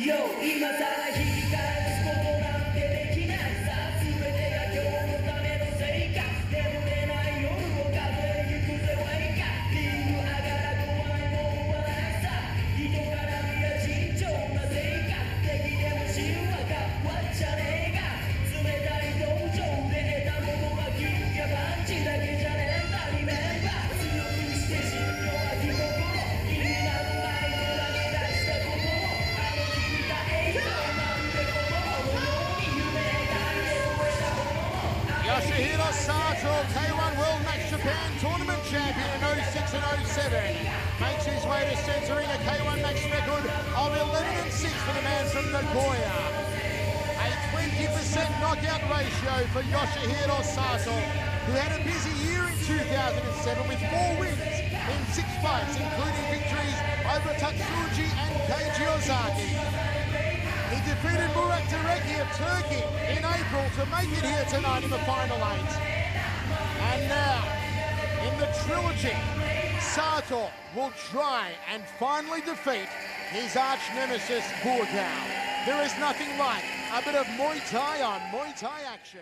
今さら引を Yoshihiro Sato, K1 World Match Japan Tournament Champion in 06 and 07, makes his way to centering a K1 match record of 11 and 6 for the man from Nagoya. A 20% knockout ratio for Yoshihiro Sato, who had a busy year in 2007 with four wins in six fights, including victories over Tatsuji and Keiji Ozaki. Defeated of Turkey in April to make it here tonight in the final eight. And now, in the trilogy, Sato will try and finally defeat his arch nemesis Buakaw. There is nothing like a bit of Muay Thai on Muay Thai action.